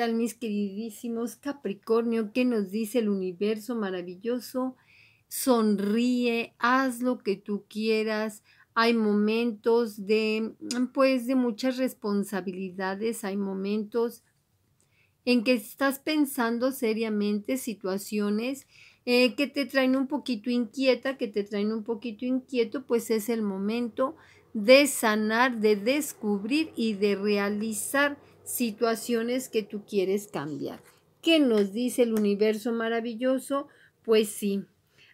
tal mis queridísimos Capricornio? ¿Qué nos dice el universo maravilloso? Sonríe, haz lo que tú quieras. Hay momentos de, pues, de muchas responsabilidades, hay momentos en que estás pensando seriamente situaciones eh, que te traen un poquito inquieta, que te traen un poquito inquieto, pues es el momento de sanar, de descubrir y de realizar situaciones que tú quieres cambiar. ¿Qué nos dice el universo maravilloso? Pues sí,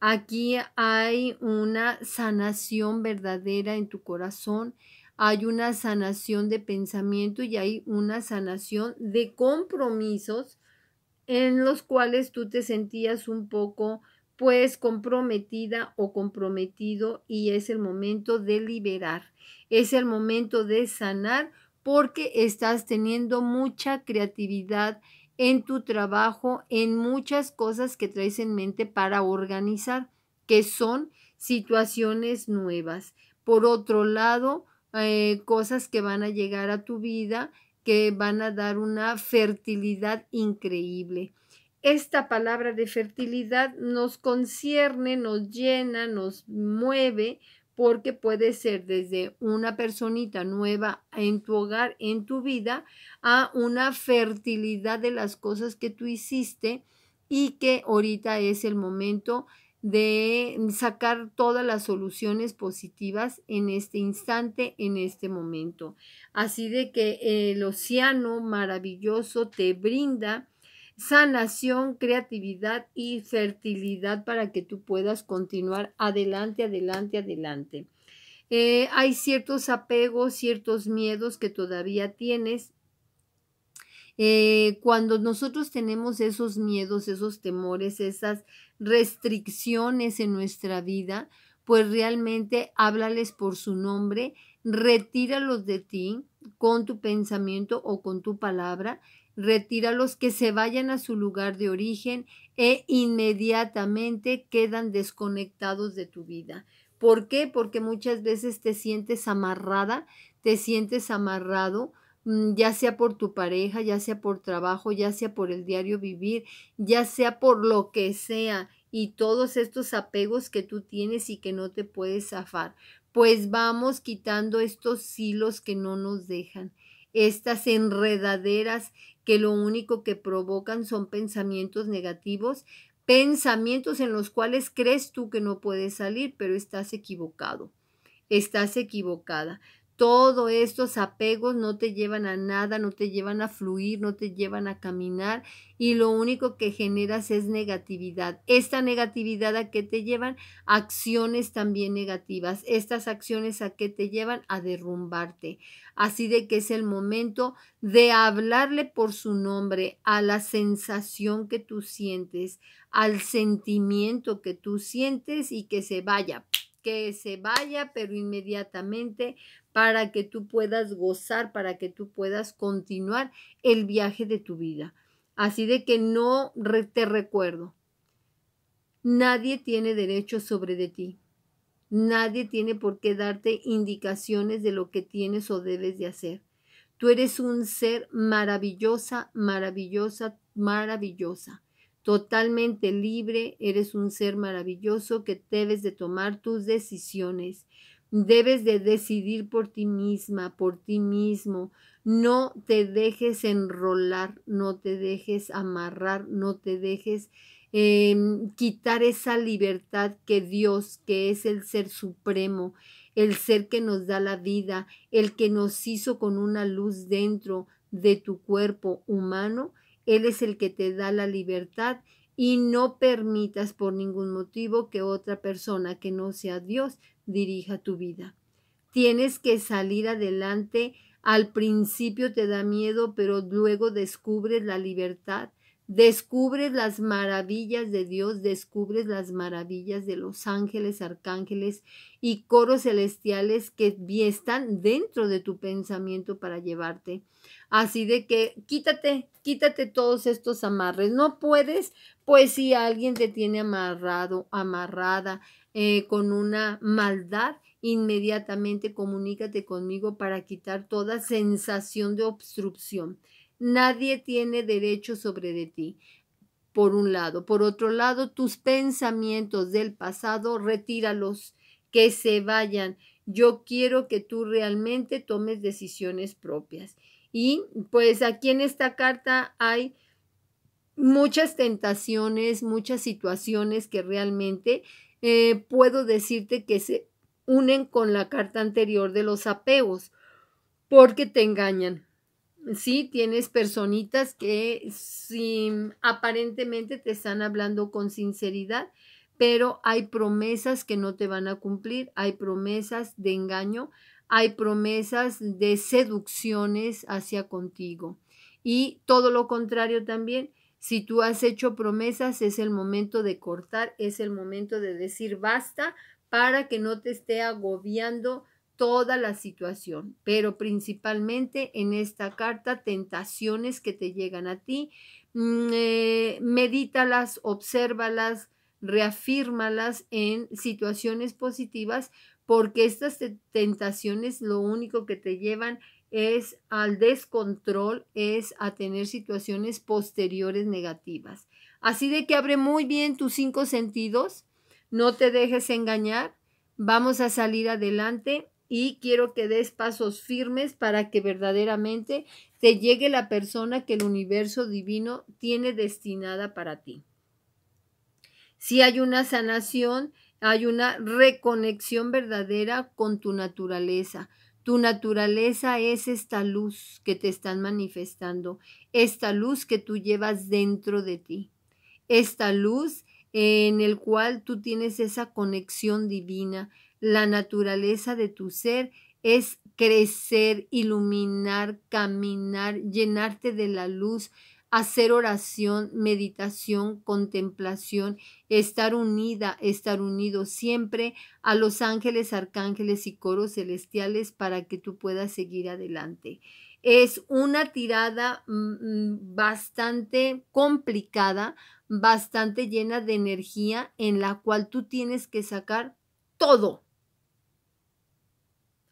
aquí hay una sanación verdadera en tu corazón, hay una sanación de pensamiento y hay una sanación de compromisos en los cuales tú te sentías un poco pues comprometida o comprometido y es el momento de liberar, es el momento de sanar porque estás teniendo mucha creatividad en tu trabajo, en muchas cosas que traes en mente para organizar, que son situaciones nuevas. Por otro lado, eh, cosas que van a llegar a tu vida, que van a dar una fertilidad increíble. Esta palabra de fertilidad nos concierne, nos llena, nos mueve, porque puede ser desde una personita nueva en tu hogar, en tu vida, a una fertilidad de las cosas que tú hiciste y que ahorita es el momento de sacar todas las soluciones positivas en este instante, en este momento. Así de que el océano maravilloso te brinda sanación, creatividad y fertilidad para que tú puedas continuar adelante, adelante, adelante. Eh, hay ciertos apegos, ciertos miedos que todavía tienes. Eh, cuando nosotros tenemos esos miedos, esos temores, esas restricciones en nuestra vida, pues realmente háblales por su nombre, retíralos de ti con tu pensamiento o con tu palabra retíralos que se vayan a su lugar de origen e inmediatamente quedan desconectados de tu vida. ¿Por qué? Porque muchas veces te sientes amarrada, te sientes amarrado, mm, ya sea por tu pareja, ya sea por trabajo, ya sea por el diario vivir, ya sea por lo que sea, y todos estos apegos que tú tienes y que no te puedes zafar. Pues vamos quitando estos hilos que no nos dejan, estas enredaderas que lo único que provocan son pensamientos negativos, pensamientos en los cuales crees tú que no puedes salir, pero estás equivocado, estás equivocada. Todos estos apegos no te llevan a nada, no te llevan a fluir, no te llevan a caminar y lo único que generas es negatividad. Esta negatividad a qué te llevan? Acciones también negativas. Estas acciones a qué te llevan? A derrumbarte. Así de que es el momento de hablarle por su nombre a la sensación que tú sientes, al sentimiento que tú sientes y que se vaya que se vaya, pero inmediatamente para que tú puedas gozar, para que tú puedas continuar el viaje de tu vida. Así de que no te recuerdo. Nadie tiene derecho sobre de ti. Nadie tiene por qué darte indicaciones de lo que tienes o debes de hacer. Tú eres un ser maravillosa, maravillosa, maravillosa totalmente libre, eres un ser maravilloso que debes de tomar tus decisiones, debes de decidir por ti misma, por ti mismo, no te dejes enrolar, no te dejes amarrar, no te dejes em, quitar esa libertad que Dios, que es el ser supremo, el ser que nos da la vida, el que nos hizo con una luz dentro de tu cuerpo humano, él es el que te da la libertad y no permitas por ningún motivo que otra persona que no sea Dios dirija tu vida. Tienes que salir adelante. Al principio te da miedo, pero luego descubres la libertad Descubres las maravillas de Dios, descubres las maravillas de los ángeles, arcángeles y coros celestiales que están dentro de tu pensamiento para llevarte. Así de que quítate, quítate todos estos amarres. No puedes, pues si alguien te tiene amarrado, amarrada eh, con una maldad, inmediatamente comunícate conmigo para quitar toda sensación de obstrucción Nadie tiene derecho sobre de ti. Por un lado. Por otro lado, tus pensamientos del pasado, retíralos, que se vayan. Yo quiero que tú realmente tomes decisiones propias. Y pues aquí en esta carta hay muchas tentaciones, muchas situaciones que realmente eh, puedo decirte que se unen con la carta anterior de los apegos, porque te engañan. Sí, tienes personitas que aparentemente te están hablando con sinceridad, pero hay promesas que no te van a cumplir, hay promesas de engaño, hay promesas de seducciones hacia contigo. Y todo lo contrario también, si tú has hecho promesas, es el momento de cortar, es el momento de decir basta para que no te esté agobiando toda la situación, pero principalmente en esta carta, tentaciones que te llegan a ti, mm, eh, medítalas, obsérvalas, reafírmalas en situaciones positivas, porque estas tentaciones lo único que te llevan es al descontrol, es a tener situaciones posteriores negativas. Así de que abre muy bien tus cinco sentidos, no te dejes engañar, vamos a salir adelante y quiero que des pasos firmes para que verdaderamente te llegue la persona que el universo divino tiene destinada para ti. Si hay una sanación, hay una reconexión verdadera con tu naturaleza. Tu naturaleza es esta luz que te están manifestando, esta luz que tú llevas dentro de ti, esta luz en el cual tú tienes esa conexión divina. La naturaleza de tu ser es crecer, iluminar, caminar, llenarte de la luz, hacer oración, meditación, contemplación, estar unida, estar unido siempre a los ángeles, arcángeles y coros celestiales para que tú puedas seguir adelante. Es una tirada mm, bastante complicada, bastante llena de energía en la cual tú tienes que sacar todo,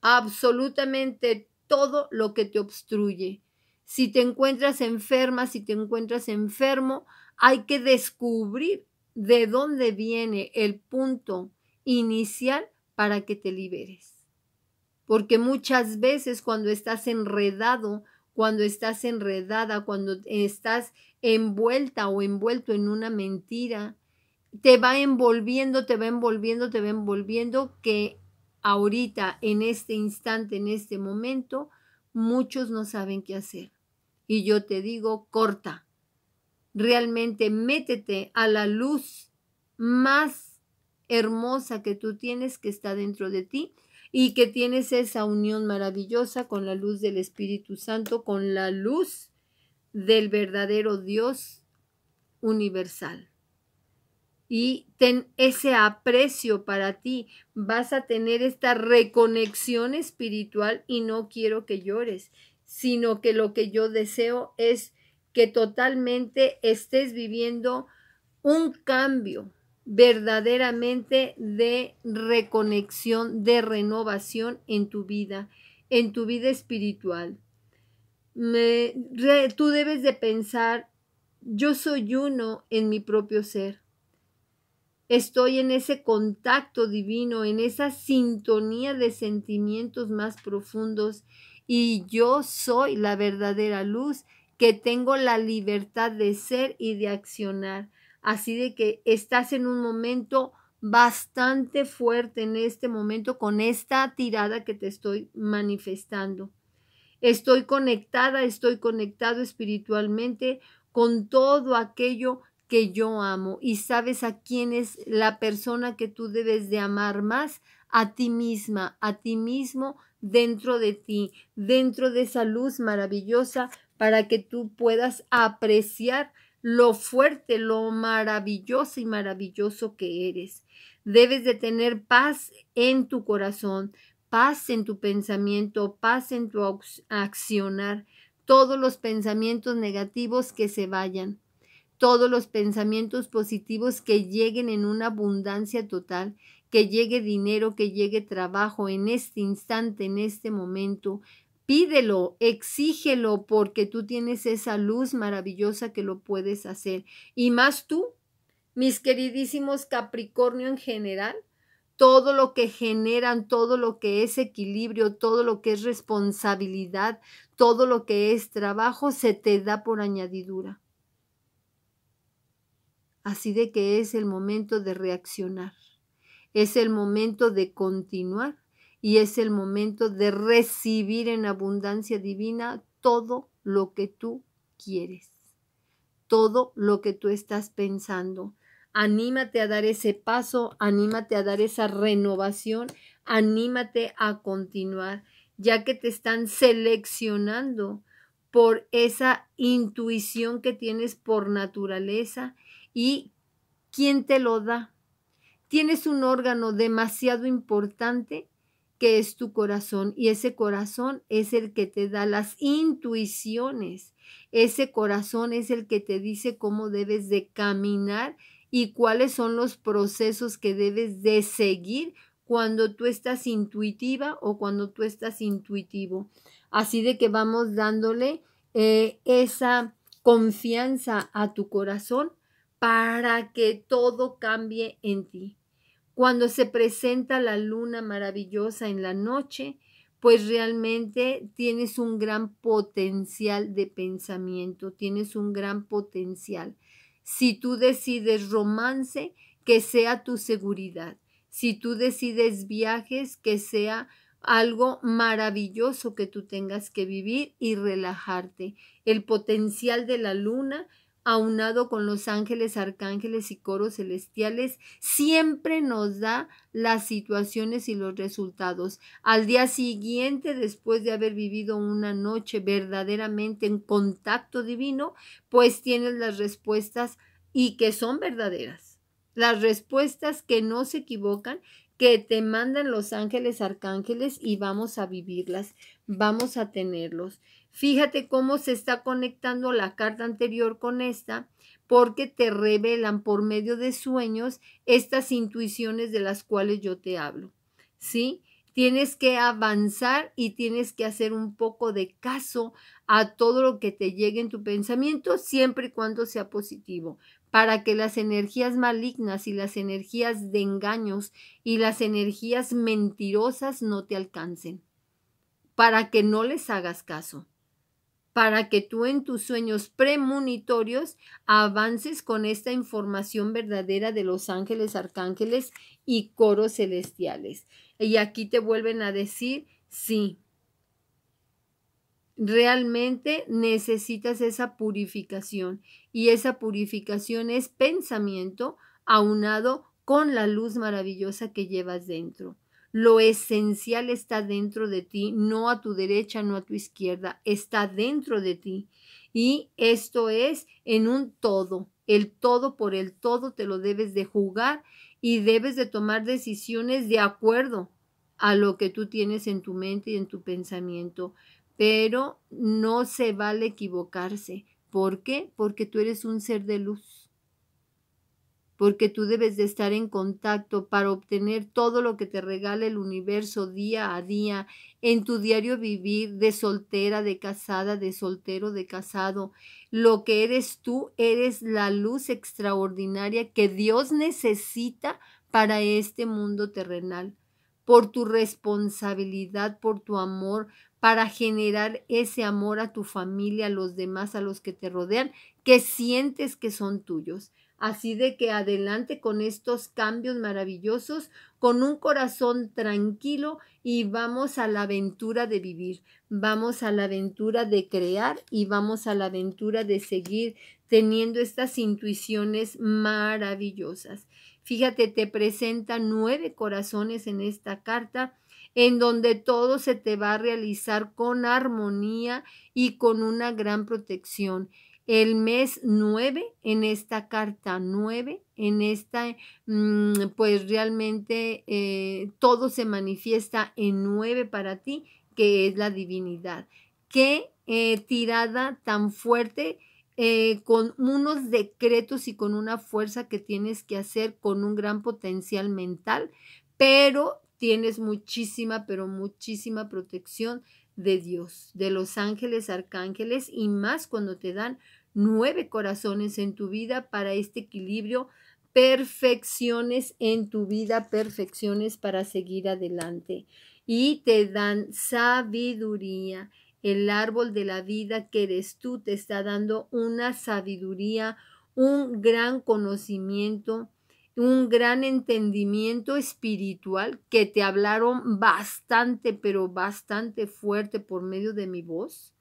absolutamente todo lo que te obstruye si te encuentras enferma, si te encuentras enfermo, hay que descubrir de dónde viene el punto inicial para que te liberes. Porque muchas veces cuando estás enredado, cuando estás enredada, cuando estás envuelta o envuelto en una mentira, te va envolviendo, te va envolviendo, te va envolviendo que ahorita, en este instante, en este momento, muchos no saben qué hacer. Y yo te digo, corta. Realmente métete a la luz más hermosa que tú tienes que está dentro de ti y que tienes esa unión maravillosa con la luz del Espíritu Santo, con la luz del verdadero Dios universal. Y ten ese aprecio para ti. Vas a tener esta reconexión espiritual y no quiero que llores sino que lo que yo deseo es que totalmente estés viviendo un cambio verdaderamente de reconexión, de renovación en tu vida, en tu vida espiritual. tú debes de pensar, yo soy uno en mi propio ser. Estoy en ese contacto divino, en esa sintonía de sentimientos más profundos y yo soy la verdadera luz que tengo la libertad de ser y de accionar. Así de que estás en un momento bastante fuerte en este momento con esta tirada que te estoy manifestando. Estoy conectada, estoy conectado espiritualmente con todo aquello que yo amo. Y sabes a quién es la persona que tú debes de amar más, a ti misma, a ti mismo dentro de ti, dentro de esa luz maravillosa para que tú puedas apreciar lo fuerte, lo maravilloso y maravilloso que eres. Debes de tener paz en tu corazón, paz en tu pensamiento, paz en tu accionar, todos los pensamientos negativos que se vayan, todos los pensamientos positivos que lleguen en una abundancia total que llegue dinero, que llegue trabajo en este instante, en este momento. Pídelo, exígelo, porque tú tienes esa luz maravillosa que lo puedes hacer. Y más tú, mis queridísimos Capricornio en general, todo lo que generan, todo lo que es equilibrio, todo lo que es responsabilidad, todo lo que es trabajo, se te da por añadidura. Así de que es el momento de reaccionar, es el momento de continuar y es el momento de recibir en abundancia divina todo lo que tú quieres, todo lo que tú estás pensando. Anímate a dar ese paso, anímate a dar esa renovación, anímate a continuar, ya que te están seleccionando por esa intuición que tienes por naturaleza y quién te lo da. Tienes un órgano demasiado importante que es tu corazón y ese corazón es el que te da las intuiciones. Ese corazón es el que te dice cómo debes de caminar y cuáles son los procesos que debes de seguir cuando tú estás intuitiva o cuando tú estás intuitivo. Así de que vamos dándole eh, esa confianza a tu corazón para que todo cambie en ti. Cuando se presenta la luna maravillosa en la noche, pues realmente tienes un gran potencial de pensamiento, tienes un gran potencial. Si tú decides romance, que sea tu seguridad. Si tú decides viajes, que sea algo maravilloso que tú tengas que vivir y relajarte. El potencial de la luna aunado con los ángeles, arcángeles y coros celestiales, siempre nos da las situaciones y los resultados. Al día siguiente, después de haber vivido una noche verdaderamente en contacto divino, pues tienes las respuestas y que son verdaderas. Las respuestas que no se equivocan, que te mandan los ángeles, arcángeles y vamos a vivirlas, vamos a tenerlos. Fíjate cómo se está conectando la carta anterior con esta, porque te revelan por medio de sueños estas intuiciones de las cuales yo te hablo. ¿Sí? Tienes que avanzar y tienes que hacer un poco de caso a todo lo que te llegue en tu pensamiento, siempre y cuando sea positivo, para que las energías malignas y las energías de engaños y las energías mentirosas no te alcancen, para que no les hagas caso para que tú en tus sueños premonitorios avances con esta información verdadera de los ángeles, arcángeles y coros celestiales. Y aquí te vuelven a decir, sí, realmente necesitas esa purificación y esa purificación es pensamiento aunado con la luz maravillosa que llevas dentro. Lo esencial está dentro de ti, no a tu derecha, no a tu izquierda, está dentro de ti. Y esto es en un todo, el todo por el todo te lo debes de jugar y debes de tomar decisiones de acuerdo a lo que tú tienes en tu mente y en tu pensamiento. Pero no se vale equivocarse. ¿Por qué? Porque tú eres un ser de luz porque tú debes de estar en contacto para obtener todo lo que te regala el universo día a día en tu diario vivir de soltera, de casada, de soltero, de casado. Lo que eres tú, eres la luz extraordinaria que Dios necesita para este mundo terrenal, por tu responsabilidad, por tu amor, para generar ese amor a tu familia, a los demás, a los que te rodean, que sientes que son tuyos. Así de que adelante con estos cambios maravillosos, con un corazón tranquilo y vamos a la aventura de vivir, vamos a la aventura de crear y vamos a la aventura de seguir teniendo estas intuiciones maravillosas. Fíjate, te presenta nueve corazones en esta carta en donde todo se te va a realizar con armonía y con una gran protección el mes 9 en esta carta 9, en esta, mm, pues realmente eh, todo se manifiesta en 9 para ti, que es la divinidad. Qué eh, tirada tan fuerte eh, con unos decretos y con una fuerza que tienes que hacer con un gran potencial mental, pero tienes muchísima, pero muchísima protección de Dios, de los ángeles, arcángeles y más cuando te dan nueve corazones en tu vida para este equilibrio, perfecciones en tu vida, perfecciones para seguir adelante. Y te dan sabiduría. El árbol de la vida que eres tú te está dando una sabiduría, un gran conocimiento, un gran entendimiento espiritual que te hablaron bastante, pero bastante fuerte por medio de mi voz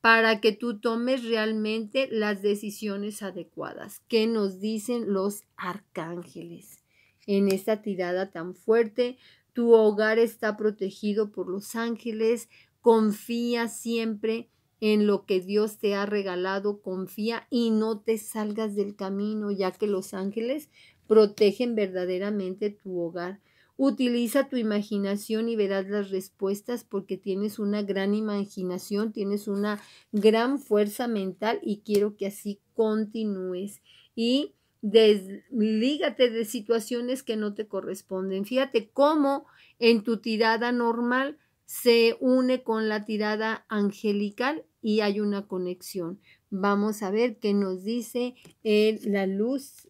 para que tú tomes realmente las decisiones adecuadas. ¿Qué nos dicen los arcángeles? En esta tirada tan fuerte, tu hogar está protegido por los ángeles. Confía siempre en lo que Dios te ha regalado, confía y no te salgas del camino, ya que los ángeles protegen verdaderamente tu hogar. Utiliza tu imaginación y verás las respuestas porque tienes una gran imaginación, tienes una gran fuerza mental y quiero que así continúes. Y deslígate de situaciones que no te corresponden. Fíjate cómo en tu tirada normal se une con la tirada angelical y hay una conexión. Vamos a ver qué nos dice la luz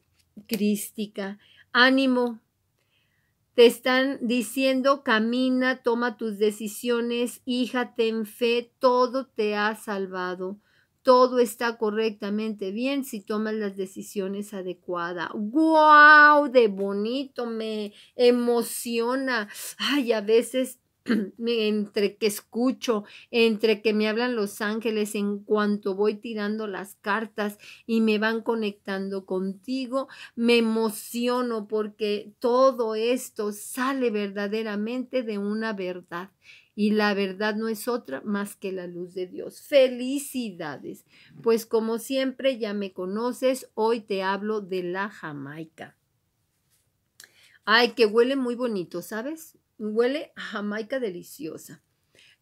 crística. Ánimo, te están diciendo, camina, toma tus decisiones, hija, ten fe, todo te ha salvado. Todo está correctamente bien si tomas las decisiones adecuadas. ¡Guau! De bonito, me emociona. Ay, a veces entre que escucho, entre que me hablan los ángeles, en cuanto voy tirando las cartas y me van conectando contigo, me emociono porque todo esto sale verdaderamente de una verdad. Y la verdad no es otra más que la luz de Dios. Felicidades. Pues como siempre ya me conoces, hoy te hablo de la Jamaica. Ay, que huele muy bonito, ¿sabes? Huele a jamaica deliciosa.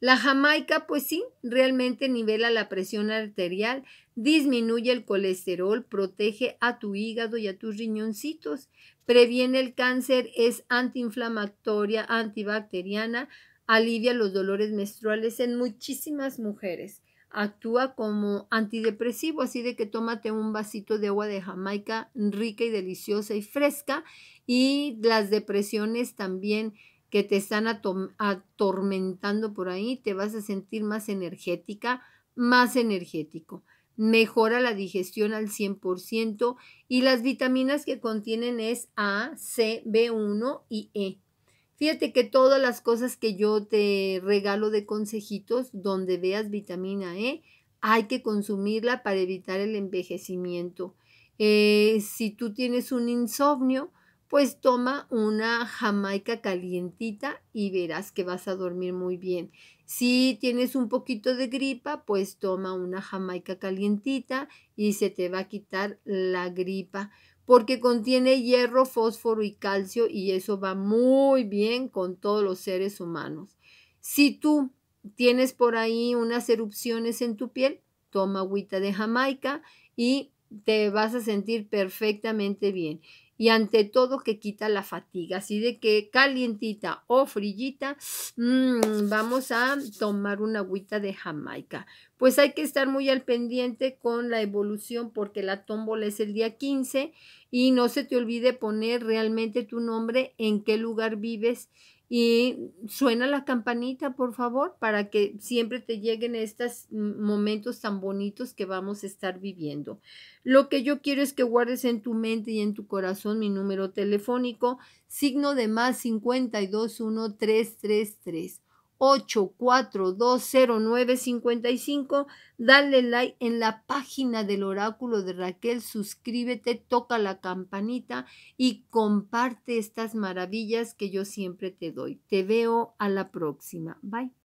La jamaica, pues sí, realmente nivela la presión arterial, disminuye el colesterol, protege a tu hígado y a tus riñoncitos, previene el cáncer, es antiinflamatoria, antibacteriana, alivia los dolores menstruales en muchísimas mujeres. Actúa como antidepresivo, así de que tómate un vasito de agua de Jamaica rica y deliciosa y fresca. Y las depresiones también que te están atormentando por ahí, te vas a sentir más energética, más energético. Mejora la digestión al 100% y las vitaminas que contienen es A, C, B1 y E. Fíjate que todas las cosas que yo te regalo de consejitos, donde veas vitamina E, hay que consumirla para evitar el envejecimiento. Eh, si tú tienes un insomnio, pues toma una jamaica calientita y verás que vas a dormir muy bien. Si tienes un poquito de gripa, pues toma una jamaica calientita y se te va a quitar la gripa porque contiene hierro, fósforo y calcio y eso va muy bien con todos los seres humanos. Si tú tienes por ahí unas erupciones en tu piel, toma agüita de jamaica y te vas a sentir perfectamente bien y ante todo que quita la fatiga. Así de que calientita o frillita, mmm, vamos a tomar una agüita de Jamaica. Pues hay que estar muy al pendiente con la evolución porque la tómbola es el día 15 y no se te olvide poner realmente tu nombre, en qué lugar vives y suena la campanita, por favor, para que siempre te lleguen estos momentos tan bonitos que vamos a estar viviendo. Lo que yo quiero es que guardes en tu mente y en tu corazón mi número telefónico, signo de más 521 8420955. Dale like en la página del oráculo de Raquel, suscríbete, toca la campanita y comparte estas maravillas que yo siempre te doy. Te veo a la próxima. Bye.